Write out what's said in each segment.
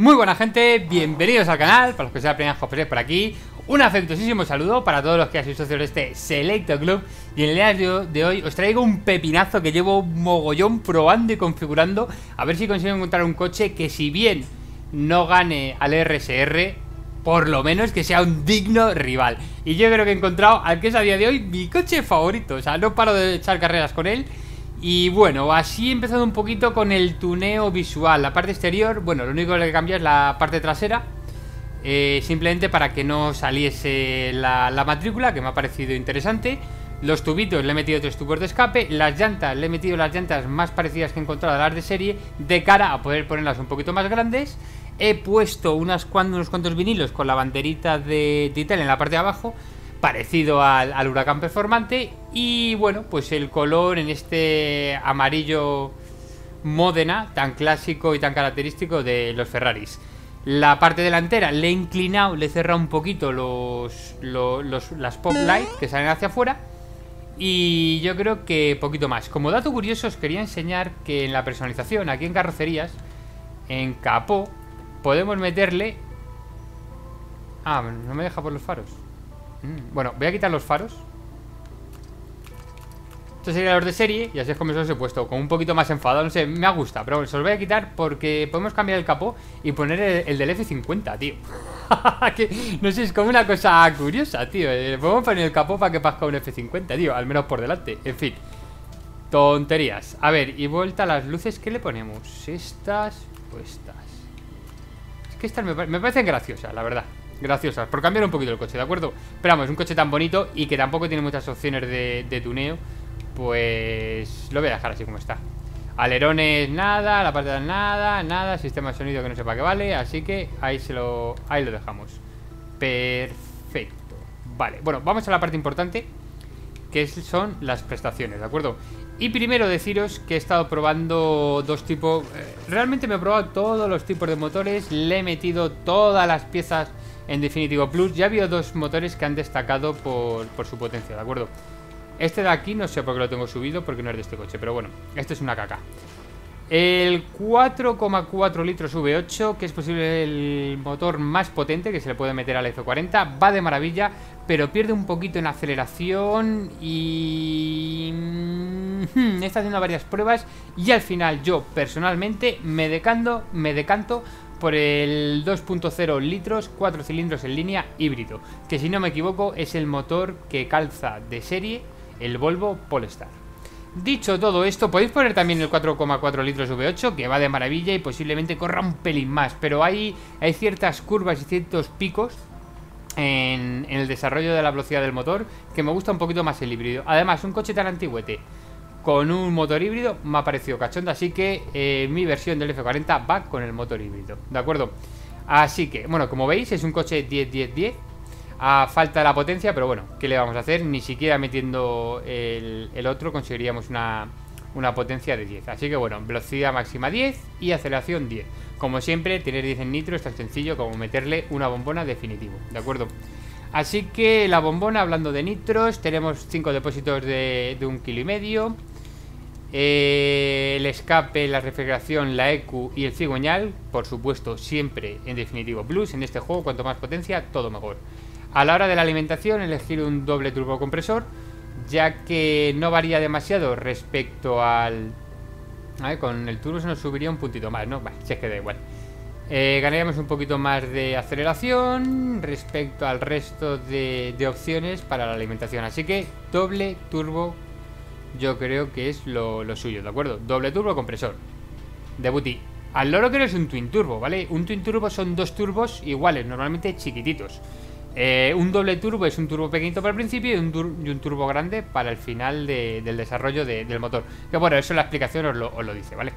Muy buena gente, bienvenidos al canal, para los que sean primeros cosplayers por aquí. Un afectuosísimo saludo para todos los que sois socios de este Selecto Club. Y en el día de hoy os traigo un pepinazo que llevo mogollón probando y configurando A ver si consigo encontrar un coche que si bien no gane al RSR Por lo menos que sea un digno rival. Y yo creo que he encontrado al que es a día de hoy mi coche favorito. O sea, no paro de echar carreras con él y bueno, así he empezado un poquito con el tuneo visual. La parte exterior, bueno, lo único que cambia es la parte trasera eh, Simplemente para que no saliese la, matrícula, que me ha parecido interesante. Los tubitos le he metido tres tubos de escape. Las llantas, le he metido las llantas más parecidas que he encontrado a las de serie De cara a poder ponerlas un poquito más grandes. He puesto unas, unos cuantos vinilos con la banderita de Titel en la parte de abajo parecido al, huracán performante y bueno, pues el color en este amarillo Módena tan clásico y tan característico de los Ferraris. La parte delantera le he inclinado, le he cerrado un poquito los, las pop light que salen hacia afuera y yo creo que poquito más. Como dato curioso os quería enseñar que en la personalización, aquí en carrocerías, en capó, podemos meterle... Ah, no me deja por los faros. Mm, bueno, voy a quitar los faros. Esto sería los de serie Y así es como se los he puesto Con un poquito más enfadado, no sé, me gusta Pero se los voy a quitar porque podemos cambiar el capó Y poner el, del F50, tío. No sé, es como una cosa curiosa, tío. Eh, Podemos poner el capó para que pasca un F50, tío Al menos por delante, en fin Tonterías. A ver, y vuelta a las luces, ¿qué le ponemos? Estas o estas. Es que estas me parecen graciosas, la verdad graciosas Por cambiar un poquito el coche, ¿de acuerdo? Pero vamos, un coche tan bonito y que tampoco tiene muchas opciones de, tuneo Pues lo voy a dejar así como está Alerones nada, la parte de nada, nada Sistema de sonido que no sé para qué vale Así que ahí, se lo, ahí lo dejamos Perfecto Vale, bueno, vamos a la parte importante Que son las prestaciones, ¿de acuerdo? Y primero deciros que he estado probando dos tipos eh, Realmente me he probado todos los tipos de motores Le he metido todas las piezas en Definitivo Plus ya había dos motores que han destacado por, su potencia, ¿de acuerdo? Este de aquí no sé por qué lo tengo subido porque no es de este coche, pero bueno, este es una caca. El 4,4 litros V8, que es posible el motor más potente que se le puede meter al F40, va de maravilla, pero pierde un poquito en aceleración y... Mm, está haciendo varias pruebas y al final yo personalmente me decanto, me decanto por el 2.0 litros, 4 cilindros en línea híbrido, que si no me equivoco es el motor que calza de serie el Volvo Polestar. Dicho todo esto, podéis poner también el 4,4 litros V8, que va de maravilla y posiblemente corra un pelín más, pero hay, hay ciertas curvas y ciertos picos en, en el desarrollo de la velocidad del motor que me gusta un poquito más el híbrido. Además, un coche tan antiguete con un motor híbrido me ha parecido cachondo, así que eh, mi versión del F40 va con el motor híbrido, ¿de acuerdo? Así que, bueno, como veis es un coche 10-10-10 a falta la potencia, pero bueno, ¿qué le vamos a hacer? Ni siquiera metiendo el, otro conseguiríamos una, una, potencia de 10 Así que bueno, velocidad máxima 10 y aceleración 10 Como siempre, tener 10 en nitro es tan sencillo como meterle una bombona definitivo, ¿de acuerdo? Así que la bombona, hablando de nitros, tenemos 5 depósitos de, un kilo y medio eh, el escape, la refrigeración, la EQ y el cigüeñal, por supuesto, siempre en definitivo plus. En este juego, cuanto más potencia, todo mejor. A la hora de la alimentación, elegir un doble turbocompresor, ya que no varía demasiado respecto al... A ver, con el turbo se nos subiría un puntito más, ¿no? Vale, si es que da igual. Eh, ganaríamos un poquito más de aceleración respecto al resto de, opciones para la alimentación. Así que doble turbo yo creo que es lo, suyo, ¿de acuerdo? Doble turbo compresor. De Al loro que es un twin turbo, ¿vale? Un twin turbo son dos turbos iguales, normalmente chiquititos. Eh, un doble turbo es un turbo pequeñito para el principio y un, turbo grande para el final del desarrollo del motor. Que bueno, eso la explicación os lo dice, ¿vale?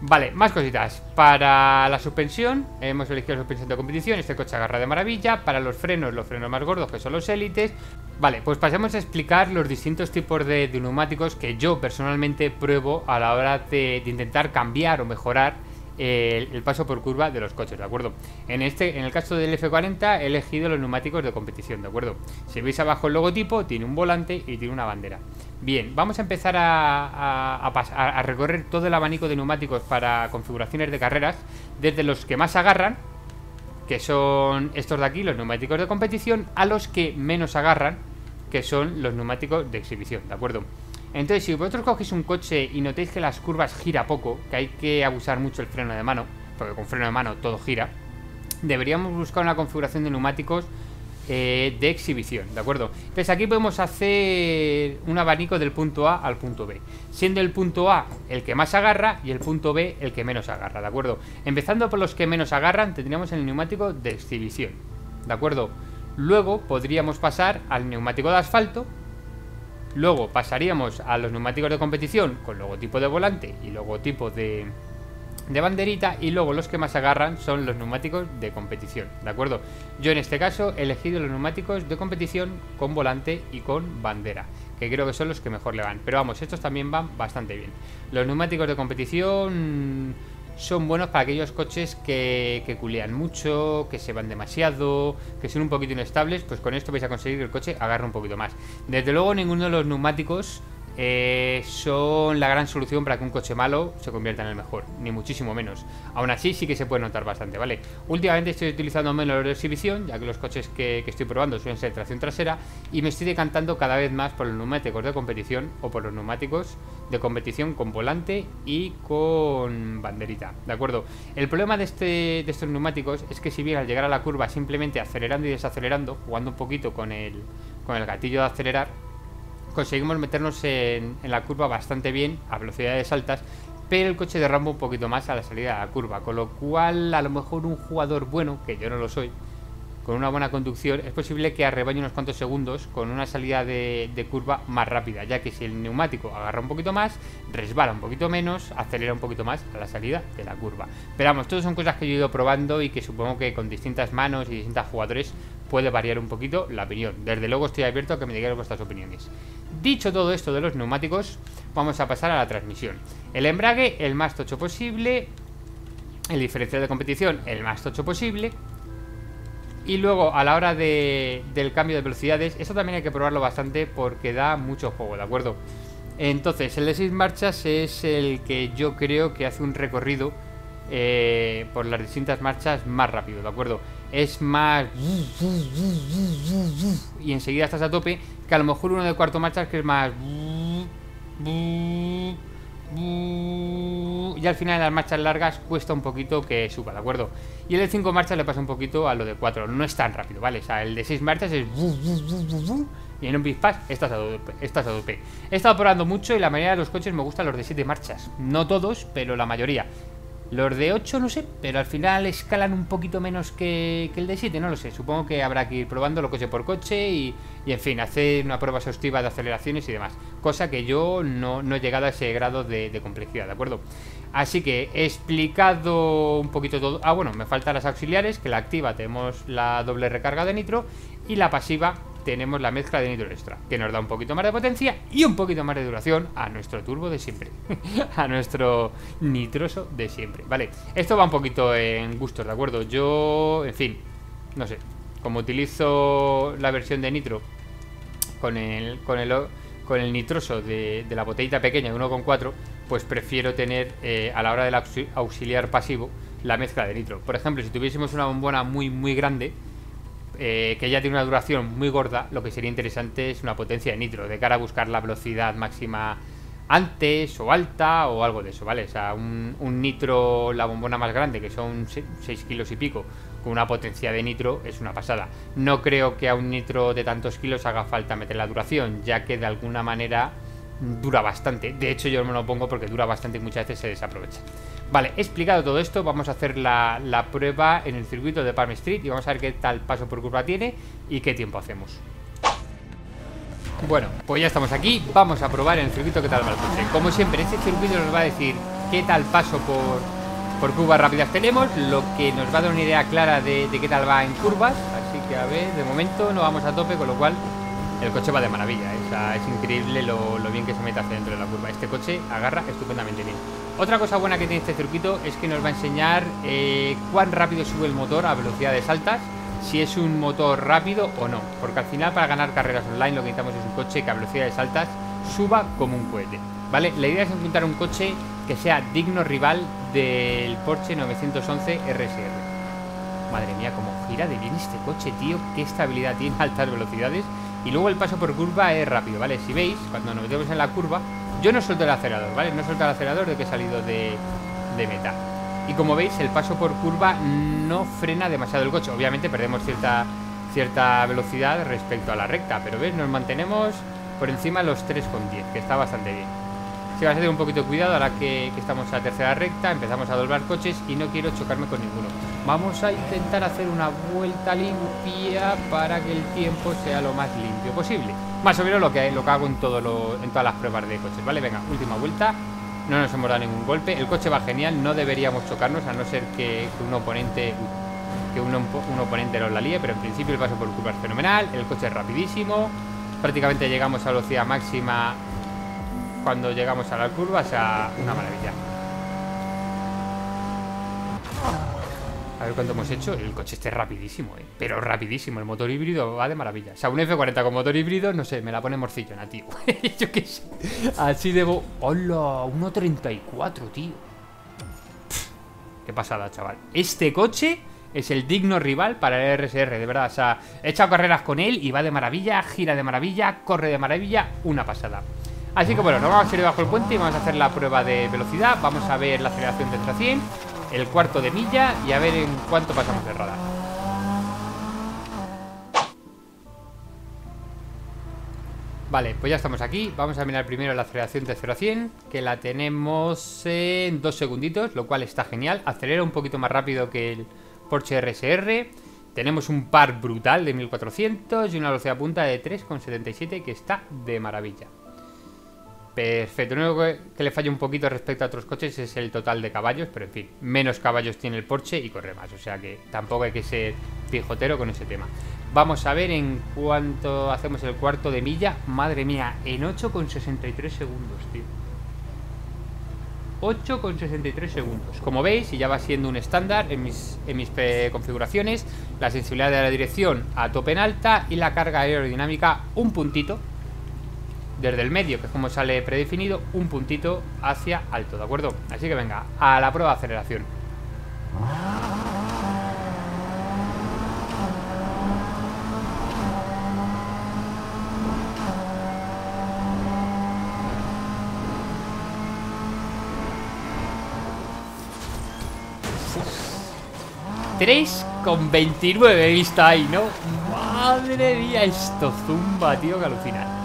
Vale, más cositas. Para la suspensión, hemos elegido la suspensión de competición. Este coche agarra de maravilla. Para los frenos, los frenos más gordos, que son los élites. Vale, pues pasemos a explicar los distintos tipos de, neumáticos que yo personalmente pruebo a la hora de, intentar cambiar o mejorar el, paso por curva de los coches, ¿de acuerdo? En este, en el caso del F40 he elegido los neumáticos de competición, ¿de acuerdo? Si veis abajo el logotipo, tiene un volante y tiene una bandera. Bien, vamos a empezar a, a, recorrer todo el abanico de neumáticos para configuraciones de carreras, desde los que más agarran, que son estos de aquí, los neumáticos de competición, a los que menos agarran, que son los neumáticos de exhibición, ¿de acuerdo? Entonces, si vosotros cogéis un coche y notéis que las curvas gira poco, que hay que abusar mucho el freno de mano, porque con freno de mano todo gira, deberíamos buscar una configuración de neumáticos eh, de exhibición, ¿de acuerdo? Pues aquí podemos hacer un abanico del punto A al punto B, siendo el punto A el que más agarra y el punto B el que menos agarra, ¿de acuerdo? Empezando por los que menos agarran, tendríamos el neumático de exhibición, ¿de acuerdo? Luego podríamos pasar al neumático de asfalto, luego pasaríamos a los neumáticos de competición con logotipo de volante y logotipo de de banderita y luego los que más agarran son los neumáticos de competición, ¿de acuerdo? Yo en este caso he elegido los neumáticos de competición con volante y con bandera, que creo que son los que mejor le van, pero vamos, estos también van bastante bien. Los neumáticos de competición son buenos para aquellos coches que, que culean mucho, que se van demasiado, que son un poquito inestables, pues con esto vais a conseguir que el coche agarre un poquito más. Desde luego ninguno de los neumáticos eh, son la gran solución para que un coche malo se convierta en el mejor, ni muchísimo menos. Aún así sí que se puede notar bastante, ¿vale? Últimamente estoy utilizando menos de exhibición, ya que los coches que, estoy probando suelen ser tracción trasera, y me estoy decantando cada vez más por los neumáticos de competición o por los neumáticos de competición con volante y con banderita, ¿de acuerdo? El problema de, este, estos neumáticos es que si bien al llegar a la curva simplemente acelerando y desacelerando, jugando un poquito con el, con el gatillo de acelerar, conseguimos meternos en, la curva bastante bien a velocidades altas, pero el coche derrama un poquito más a la salida de la curva, con lo cual a lo mejor un jugador bueno, que yo no lo soy, con una buena conducción, es posible que arrebañe unos cuantos segundos con una salida de, curva más rápida, ya que si el neumático agarra un poquito más, resbala un poquito menos, acelera un poquito más a la salida de la curva. Pero vamos, todas son cosas que yo he ido probando y que supongo que con distintas manos y distintos jugadores puede variar un poquito la opinión. Desde luego estoy abierto a que me digáis vuestras opiniones. Dicho todo esto de los neumáticos, vamos a pasar a la transmisión. El embrague, el más tocho posible. El diferencial de competición, el más tocho posible. Y luego a la hora del cambio de velocidades, esto también hay que probarlo bastante porque da mucho juego, ¿de acuerdo? Entonces, el de 6 marchas es el que yo creo que hace un recorrido eh, por las distintas marchas más rápido, ¿de acuerdo? Es más... Y enseguida estás a tope, que a lo mejor uno de cuarto marchas que es más... Y al final en las marchas largas cuesta un poquito que suba, ¿de acuerdo? Y el de 5 marchas le pasa un poquito a lo de 4, no es tan rápido, ¿vale? O sea, el de 6 marchas es... Y en un Big estás a, tope, estás a tope. He estado probando mucho y la mayoría de los coches me gustan los de 7 marchas. No todos, pero la mayoría. Los de 8 no sé, pero al final escalan un poquito menos que, el de 7, no lo sé. Supongo que habrá que ir probándolo coche por coche y, en fin, hacer una prueba exhaustiva de aceleraciones y demás. Cosa que yo no, he llegado a ese grado de, de, complejidad, ¿de acuerdo? Así que he explicado un poquito todo. Ah, bueno, me faltan las auxiliares, que la activa tenemos la doble recarga de nitro y la pasiva tenemos la mezcla de nitro extra, que nos da un poquito más de potencia y un poquito más de duración a nuestro turbo de siempre, a nuestro nitroso de siempre, ¿vale? Esto va un poquito en gustos, ¿de acuerdo? Yo, en fin, no sé, como utilizo la versión de nitro con el, con el, con el nitroso de, la botellita pequeña de 1,4, pues prefiero tener eh, a la hora del auxiliar pasivo la mezcla de nitro. Por ejemplo, si tuviésemos una bombona muy muy grande, eh, que ya tiene una duración muy gorda, lo que sería interesante es una potencia de nitro, de cara a buscar la velocidad máxima antes o alta o algo de eso, ¿vale? O sea, un, nitro, la bombona más grande, que son 6 kilos y pico, con una potencia de nitro, es una pasada. No creo que a un nitro de tantos kilos haga falta meter la duración, ya que de alguna manera dura bastante. De hecho, yo me lo pongo porque dura bastante y muchas veces se desaprovecha. Vale, explicado todo esto, vamos a hacer la, prueba en el circuito de Palm Street y vamos a ver qué tal paso por curva tiene y qué tiempo hacemos. Bueno, pues ya estamos aquí, vamos a probar en el circuito qué tal va el coche. Como siempre, este circuito nos va a decir qué tal paso por, por curvas rápidas tenemos, lo que nos va a dar una idea clara de, de qué tal va en curvas. Así que a ver, de momento no vamos a tope, con lo cual el coche va de maravilla. ¿eh? Es increíble lo, bien que se mete hacia dentro de la curva. Este coche agarra estupendamente bien. Otra cosa buena que tiene este circuito es que nos va a enseñar eh, cuán rápido sube el motor a velocidades altas, si es un motor rápido o no. Porque al final para ganar carreras online lo que necesitamos es un coche que a velocidades altas suba como un cohete. ¿Vale? La idea es encontrar un coche que sea digno rival del Porsche 911 RSR. Madre mía, cómo gira de bien este coche, tío. Qué estabilidad tiene altas velocidades. Y luego el paso por curva es rápido, ¿vale? Si veis, cuando nos metemos en la curva, yo no suelto el acelerador, ¿vale? No suelto el acelerador de que he salido de, meta. Y como veis, el paso por curva no frena demasiado el coche. Obviamente perdemos cierta, cierta velocidad respecto a la recta, pero ¿ves? Nos mantenemos por encima de los 3,10, que está bastante bien. Si vas a tener un poquito de cuidado ahora que, que estamos a tercera recta, empezamos a doblar coches y no quiero chocarme con ninguno. Vamos a intentar hacer una vuelta limpia para que el tiempo sea lo más limpio posible. Más o menos lo que, lo que hago en, todas las pruebas de coches, ¿vale? Venga, última vuelta. No nos hemos dado ningún golpe. El coche va genial, no deberíamos chocarnos, a no ser que, un oponente que un, un, oponente nos la líe, pero en principio el paso por curva es fenomenal, el coche es rapidísimo, prácticamente llegamos a velocidad máxima cuando llegamos a la curva, o sea, una maravilla. A ver cuánto hemos hecho. El coche este es rapidísimo, ¿eh? Pero rapidísimo. El motor híbrido va de maravilla. O sea, un F40 con motor híbrido, no sé, me la pone morcillona, tío. Yo qué sé. Así debo... ¡Hola! 1.34, tío. qué pasada, chaval. Este coche es el digno rival para el RSR, de verdad. O sea, he echado carreras con él y va de maravilla, gira de maravilla, corre de maravilla. Una pasada. Así que bueno, nos vamos a ir debajo del puente y vamos a hacer la prueba de velocidad. Vamos a ver la aceleración de 100 el cuarto de milla y a ver en cuánto pasamos de radar. Vale, pues ya estamos aquí. Vamos a mirar primero la aceleración de 0 a 100, que la tenemos en dos segunditos, lo cual está genial. Acelera un poquito más rápido que el Porsche RSR. Tenemos un par brutal de 1400 y una velocidad punta de 3,77 que está de maravilla. Perfecto, lo único que, le falla un poquito respecto a otros coches es el total de caballos, pero en fin, menos caballos tiene el Porsche y corre más, o sea que tampoco hay que ser pijotero con ese tema. Vamos a ver en cuánto hacemos el cuarto de milla, madre mía, en 8,63 segundos, tío. 8,63 segundos. Como veis, y ya va siendo un estándar en mis, en mis configuraciones, la sensibilidad de la dirección a tope en alta y la carga aerodinámica un puntito desde el medio, que es como sale predefinido, un puntito hacia alto, ¿de acuerdo? Así que venga, a la prueba de aceleración. con 29 he visto ahí, ¿no? Madre mía, esto zumba, tío, que alucinar.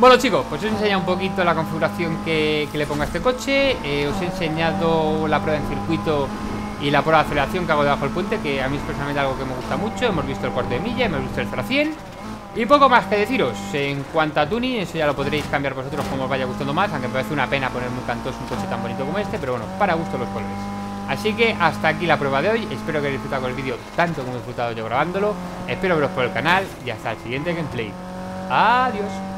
Bueno chicos, pues os he enseñado un poquito la configuración que, le pongo a este coche. Eh, Os he enseñado la prueba en circuito y la prueba de aceleración que hago debajo del puente Que a mí es personalmente algo que me gusta mucho. Hemos visto el cuarto de milla, hemos visto el 0 a 100 Y poco más que deciros. En cuanto a tuning, eso ya lo podréis cambiar vosotros como os vaya gustando más Aunque me parece una pena poner muy cantoso un coche tan bonito como este Pero bueno, para gusto los colores. Así que hasta aquí la prueba de hoy. Espero que hayáis disfrutado con el vídeo tanto como he disfrutado yo grabándolo. Espero veros por el canal y hasta el siguiente gameplay. Adiós